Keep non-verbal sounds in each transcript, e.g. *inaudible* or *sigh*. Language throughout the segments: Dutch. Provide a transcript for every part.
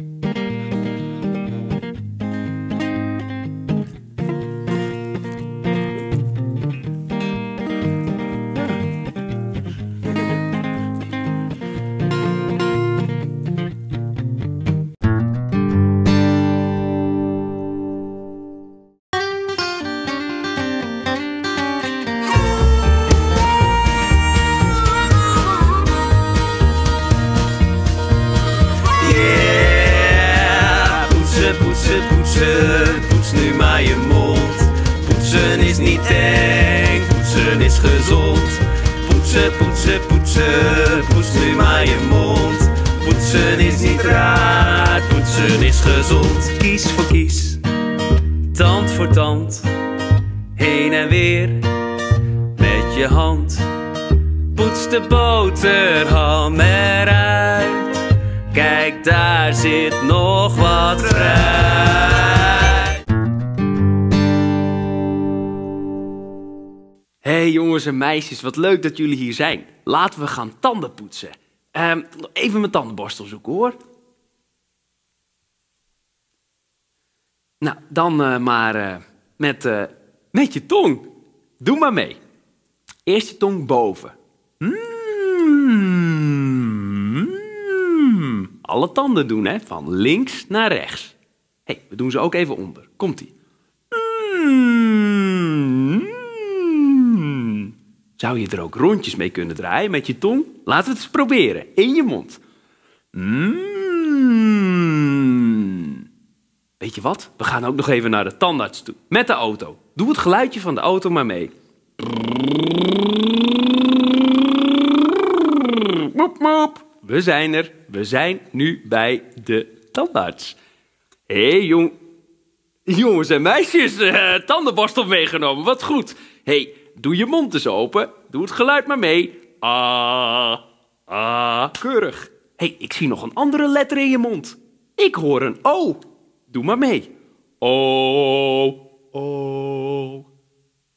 you Poetsen, poetsen, poets nu maar je mond. Poetsen is niet eng, poetsen is gezond. Poetsen, poetsen, poetsen, poets nu maar je mond. Poetsen is niet raar, poetsen is gezond. Kies voor kies, tand voor tand, heen en weer met je hand. Poets de boterham eruit. Kijk, daar zit nog wat fruit. Hey jongens en meisjes, wat leuk dat jullie hier zijn. Laten we gaan tanden poetsen. Ehm, even mijn tandenborstel zoeken hoor. Nou, dan eh, maar eh, met, eh, met je tong. Doe maar mee. Eerst je tong boven. Mm. Alle tanden doen, hè? Van links naar rechts. hey, we doen ze ook even onder. Komt-ie. Mm. Zou je er ook rondjes mee kunnen draaien met je tong? Laten we het eens proberen. In je mond. Mm. Weet je wat? We gaan ook nog even naar de tandarts toe. Met de auto. Doe het geluidje van de auto maar mee. Moep, moep. We zijn er. We zijn nu bij de tandarts. Hé, hey, jong... Jongens en meisjes, eh, tandenborstel meegenomen. Wat goed. hey, doe je mond eens open. Doe het geluid maar mee. Ah, ah, keurig. hey, ik zie nog een andere letter in je mond. Ik hoor een O. Doe maar mee. O, O.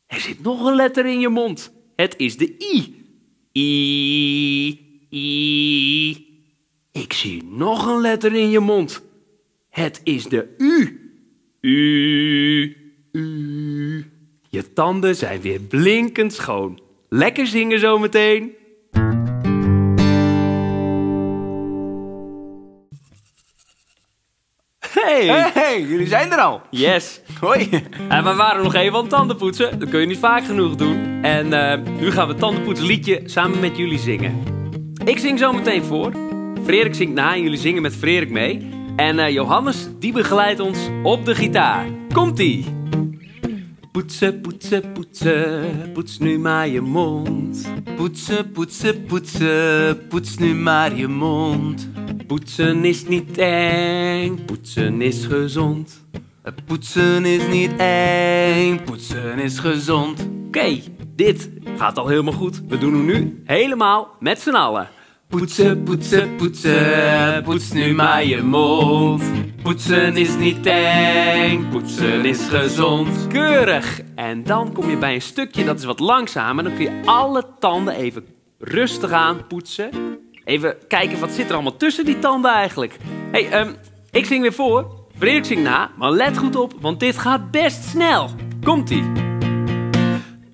Er zit nog een letter in je mond. Het is de I. I, I. Ik zie nog een letter in je mond. Het is de U. U, U. Je tanden zijn weer blinkend schoon. Lekker zingen zometeen. Hey! Hey, jullie zijn er al. Yes! Hoi. En we waren nog even aan het tandenpoetsen. Dat kun je niet vaak genoeg doen. En eh, nu gaan we het tandenpoetsliedje samen met jullie zingen. Ik zing zo meteen voor. Frederik zingt na en jullie zingen met Frederik mee. En eh, Johannes, die begeleidt ons op de gitaar. Komt-ie! Poetsen, poetsen, poetsen, poets nu maar je mond. Poetsen, poetsen, poetsen, poets nu maar je mond. Poetsen is niet eng, poetsen is gezond. Poetsen is niet eng, poetsen is gezond. Oké, dit gaat al helemaal goed. We doen hem nu helemaal met z'n allen. Poetsen, poetsen, poetsen, poets nu maar je mond. Poetsen is niet eng, poetsen is gezond. Keurig! En dan kom je bij een stukje dat is wat langzamer. Dan kun je alle tanden even rustig aan poetsen. Even kijken wat zit er allemaal tussen die tanden eigenlijk. hey, ehm, ik zing weer voor. Frederik zingt na, maar let goed op, want dit gaat best snel. Komt-ie.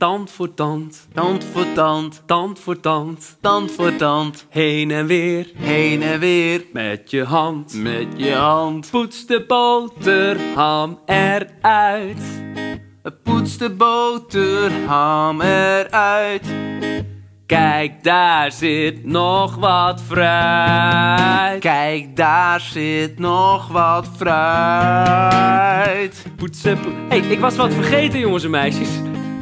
Tand voor tand, Tand voor tand, tand voor tand. tand voor tand. Heen en weer, Heen en weer, met je hand. met je hand. Poets de boterham eruit. Poets de boterham eruit. Kijk, daar zit nog wat fruit. Kijk, daar zit nog wat fruit. Poetsen, poe- hey, ik was wat vergeten, jongens en meisjes.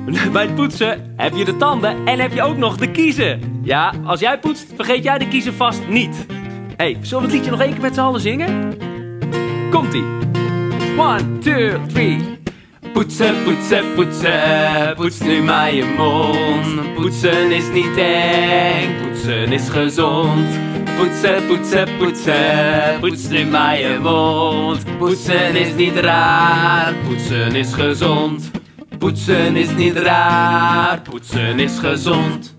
*laughs* Bij het poetsen heb je de tanden en heb je ook nog de kiezen. Ja, als jij poetst, vergeet jij de kiezen vast niet. hey, zullen we het liedje nog één keer met z'n allen zingen? Komt-ie. One, two, three. Poetsen, poetsen, poetsen, poets nu maar je mond. Poetsen is niet eng, poetsen is gezond. Poetsen, poetsen, poetsen, poets nu maar je mond. Poetsen is niet raar, poetsen is gezond. Poetsen is niet raar, poetsen is gezond.